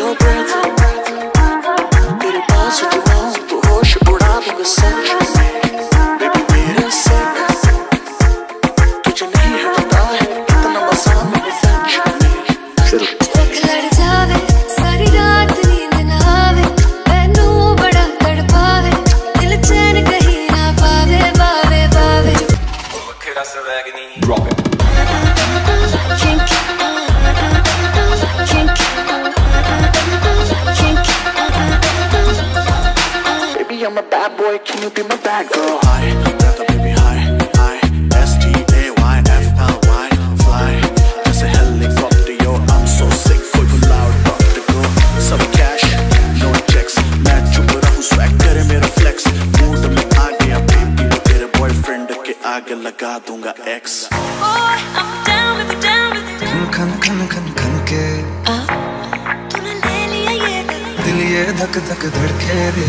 your breath Baby, I'm a bad boy, can you be my bad girl? Hi, brother, baby, hi, hi. S T A Y F L Y, fly. Just a helicopter, yo, I'm so sick. कोई बुलाओ doctor को सब cash, no checks. मैं चुप रहूँ, swag करे मेरा flex. Mood में आ गया, baby, तेरे boyfriend के आगे लगा दूँगा X. Boy, I'm down with you, down with you. खन खन खन खन के तूने ले लिया ये दिल दिल ये धक धक धड़के रे